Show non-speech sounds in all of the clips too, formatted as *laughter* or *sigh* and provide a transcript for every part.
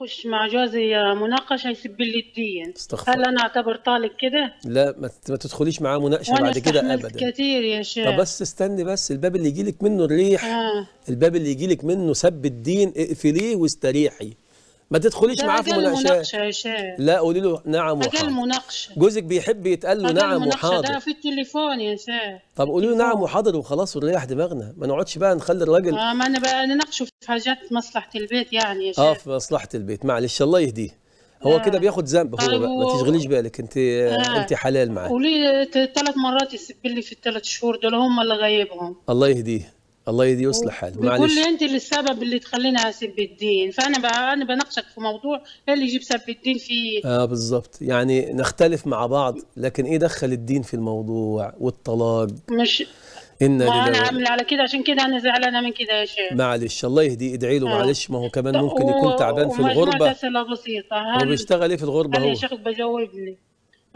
اخش مع جوزي مناقشه يسب لي الدين. هل أنا أعتبر طالق كده؟ لا ما تدخليش معاه مناقشة بعد كده ابدا. كتير يا طب شيخ بس استني بس الباب اللي يجيلك منه الريح. آه. الباب اللي يجيلك منه سب الدين اقفليه واستريحي. ما تدخليش معاه في أقل مناقشات مناقشة يا شيخ. لا قولي له نعم أقل وحاضر مناقشة. جوزك بيحب يتقال له أقل نعم مناقشة ده وحاضر. في التليفون يا شيخ. طب قولي له نعم وحاضر وخلاص ونريح دماغنا. ما نقعدش بقى نخلي الراجل آه ما أنا بقى نناقشه في حاجات مصلحة البيت يعني يا آه شيخ. في مصلحة البيت. معلش الله يهديه. هو آه. كده بياخد ذنب هو طيب بقى. ما و- تشغليش بالك. انت آه. انت حلال معاه. ولي ثلاث مرات يسب لي في الثلاث شهور دول هم اللي غايبهم. الله يهديه. الله يهديه ويصلح حاله بيقول معلش لي أنت اللي السبب اللي تخليني اسب الدين. فأنا بقى أنا بناقشك في موضوع إيه اللي يجيب سب الدين فيه. آه بالظبط يعني نختلف مع بعض لكن إيه دخل الدين في الموضوع والطلاق؟ مش إن ما أنا عامله على كده عشان كده أنا زعلانة من كده يا شيخ. معلش. الله يهديه ادعي له آه. معلش. ما هو كمان ممكن يكون تعبان في بسيطة. هو هل بيشتغل إيه في الغربة هل يا هو؟ شيخ بجاوبني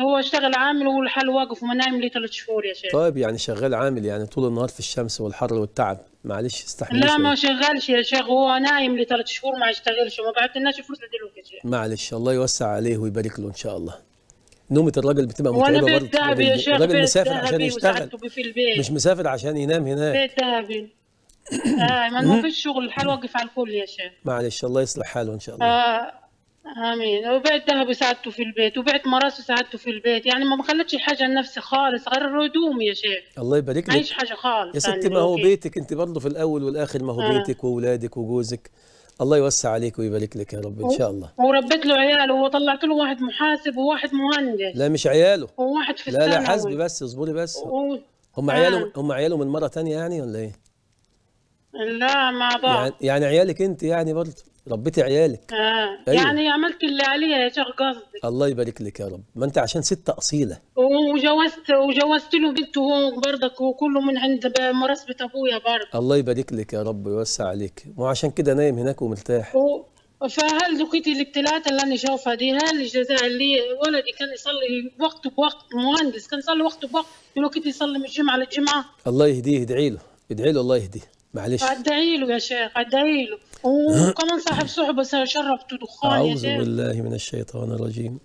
هو اشتغل عامل والحال واقف وما نايم لي ثلاث شهور يا شيخ. طيب يعني شغال عامل يعني طول النهار في الشمس والحر والتعب. معلش استحمل لا ما شغالش يا شيخ هو نايم لي ثلاث شهور ما يشتغلش وما بعتلناش فلوس لدلوقتي يا شيخ. معلش الله يوسع عليه ويبارك له إن شاء الله. نومة الراجل بتبقى متعبة بيت برضه ذهبي يا شيخ الراجل بيت مسافر عشان يشتغل. مش مسافر عشان ينام هناك. بيت ذهبي. *coughs* آه ما ما فيش شغل الحال واقف على الكل يا شيخ. معلش الله يصلح حاله إن شاء الله. آه آمين وبعت ذهب وساعدته في البيت وبعت مراس وساعدته في البيت يعني ما بخلتش حاجة لنفسي خالص غير الهدوم يا شيخ الله يبارك ما لك عيش حاجة خالص يا ستي يعني ما هو. بيتك أنت برضه في الأول والآخر ما هو آه. بيتك وأولادك وجوزك الله يوسع عليك ويبارك لك يا رب إن شاء الله وربيت له عياله وطلعت له واحد محاسب وواحد مهندس لا مش عياله وواحد في لا لا. حسبي بس اصبري بس و... هم آه. عيالهم هم عيالهم من مرة تانية يعني ولا إيه؟ لا مع بعض يعني يعني عيالك انت يعني برضه ربيتي عيالك. آه. أيوة. يعني عملت اللي عليا يا شيخ قصدي الله يبارك لك يا رب. ما انت عشان ست أصيلة. وجوزت وجوزت له بنته هو برضك وكله من عند مراسبة أبويا برضه الله يبارك لك يا رب ويوسع عليك. مو عشان كده نايم هناك ومرتاح. و... فهل ذكيتي الابتلاءات اللي أنا شايفها دي؟ هل الجزاء اللي ولدي كان يصلي وقته بوقت مهندس كان يصلي وقته بوقت دلوقتي يصلي من الجمعة للجمعة؟ الله يهديه ادعي له. ادعي له الله يهديه. معلش. ادعي له يا شيخ ادعي له وكمان صاحب صحبة شربته دخان يا أعوذ شيخ. بالله من الشيطان الرجيم.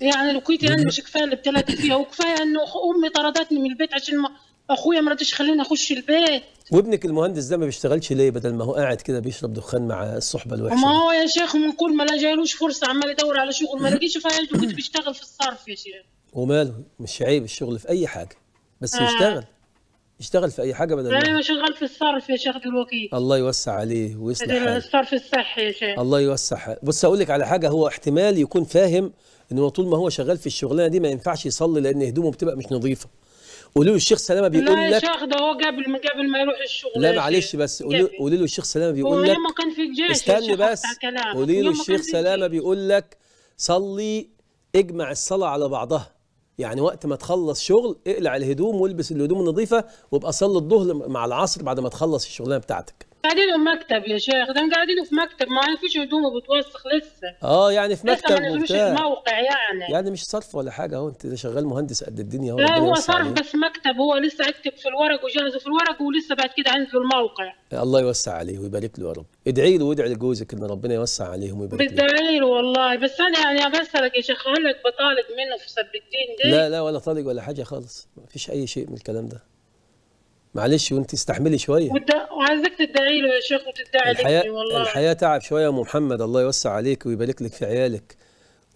يعني لو كنت أنا مش كفاية اللي ابتليت فيها وكفاية إنه أمي طردتني من البيت عشان ما أخويا ما رضيش يخليني أخش البيت. وابنك المهندس ده ما بيشتغلش ليه بدل ما هو قاعد كده بيشرب دخان مع الصحبة الوحشة دي؟ هو يا شيخ من كل ما لا جايلوش فرصة عمال يدور على شغل ما لقيش فايلته كنت بيشتغل في الصرف يا شيخ. وماله؟ مش عيب الشغل في أي حاجة بس آه. يشتغل يشتغل في أي حاجة بدل أنا شغال في الصرف يا شيخ دلوقتي الله يوسع عليه ويصلح الصرف الصحي يا شيخ الله يوسع بص أقول لك على حاجة هو احتمال يكون فاهم ان هو طول ما هو شغال في الشغلانة دي ما ينفعش يصلي لأن هدومه بتبقى مش نظيفة قولوا له الشيخ سلامة لا بيقول يا لك شيخ ده هو قبل ما قبل ما يروح الشغل لا يا معلش. بس قولي. قولي له الشيخ سلامة بيقول لك كان في الجيش يا استني بس. قولي له الشيخ سلامة. بيقول لك صلي اجمع الصلاة على بعضها يعني وقت ما تخلص شغل اقلع الهدوم والبس الهدوم النظيفة وابقى صلي الظهر مع العصر بعد ما تخلص الشغلانة بتاعتك. قاعدين في مكتب يا شيخ. ده قاعدين في مكتب. ما فيش هدومه بتوسخ لسه. آه يعني في لسه مكتب ما نزلوش وبتاع الموقع يعني. يعني مش صرف ولا حاجة. اهو أنت شغال مهندس قد الدنيا. اهو لا هو صرف. بس مكتب. هو لسه اكتب في الورق وجهزه في الورق ولسه بعد كده عنده الموقع. الله يوسع عليه ويبارك له يا رب. ادعي له وادعي لجوزك إن ربنا يوسع عليهم ويبارك له بالدليل والله. بس أنا يعني بسألك يا شيخ. هل لك بطالب منه في سب الدين دي؟ لا لا ولا طالق ولا حاجة خالص. ما فيش أي شيء من الكلام ده. معلش وانت استحملي شوية. وعايزك تدعي له يا شيخ وتدعي الحياة لابني والله. الحياة تعب شوية يا أم محمد. الله يوسع عليك ويبارك لك في عيالك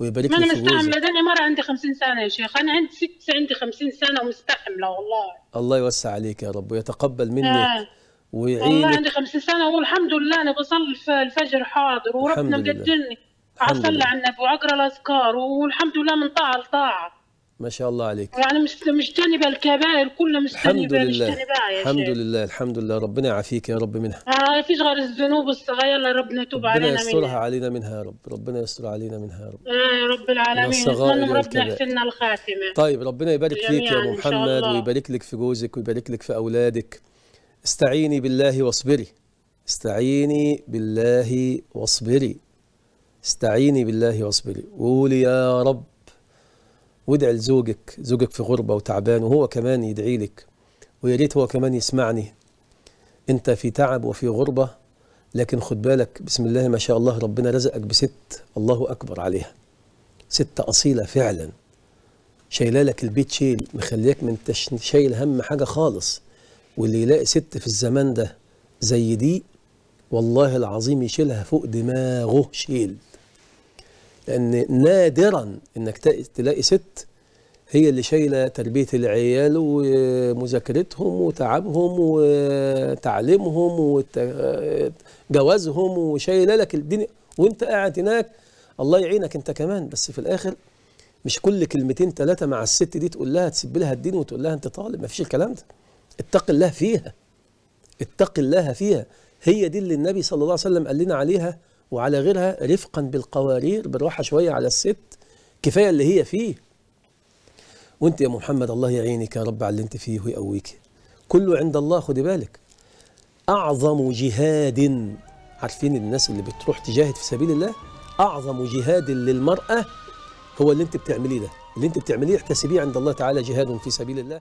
ويبارك أنا لك في مستحمله جوزك. ده أنا مرة عندي 50 سنة يا شيخ. أنا عندي ست عندي 50 سنة ومستحملة والله. الله يوسع عليك يا رب ويتقبل آه. منك والله ويعينك. عندي 50 سنة والحمد لله. أنا بصلي الف- الفجر حاضر وربنا. مقدرني. أصلي. على النبي واقرا الاذكار والحمد لله من طاعة لطاعة. ما شاء الله عليك. يعني مجتنبه الكبائر كلها الحمد مجتنبه لله. مجتنبها يا الحمد شيخ. لله الحمد لله. ربنا يعافيك يا رب منها. آه فيش غير الذنوب الصغيره اللي ربنا يتوب ربنا علينا يسترها منها. علينا منها يا رب. ربنا يستر علينا منها يا رب. آه يا رب العالمين. نتمنى من ربنا. يحسن الخاتمة. طيب ربنا يبارك فيك يا أبو محمد. ويبارك لك في جوزك ويبارك لك في أولادك. استعيني بالله واصبري. استعيني بالله واصبري. استعيني بالله واصبري. وقولي يا رب. وادعي لزوجك زوجك في غربة وتعبان وهو كمان يدعي لك ويا ريت هو كمان يسمعني. انت في تعب وفي غربة لكن خد بالك بسم الله ما شاء الله ربنا رزقك بست الله أكبر عليها. ست أصيلة فعلا. شايلة لك البيت شيل مخليك من شايل هم حاجة خالص. واللي يلاقي ست في الزمان ده زي دي والله العظيم يشيلها فوق دماغه شيل. لأن نادرا إنك تلاقي ست هي اللي شايلة تربية العيال ومذاكرتهم وتعبهم وتعليمهم وجوازهم وشايلة لك الدنيا. وأنت قاعد هناك الله يعينك أنت كمان. بس في الآخر مش كل كلمتين ثلاثة مع الست دي تقول لها تسيب لها الدين وتقول لها أنت طالب. مفيش الكلام ده. اتق الله فيها. اتق الله فيها. هي دي اللي النبي صلى الله عليه وسلم قال لنا عليها وعلى غيرها رفقا بالقوارير بالراحة شوية على الست. كفاية اللي هي فيه. وانت يا محمد الله يعينك يا رب على اللي انت فيه ويقويك. كله عند الله خدي بالك. أعظم جهاد عارفين الناس اللي بتروح تجاهد في سبيل الله؟ أعظم جهاد للمرأة هو اللي انت بتعمليه ده. اللي انت بتعمليه احتسبيه عند الله تعالى جهاد في سبيل الله.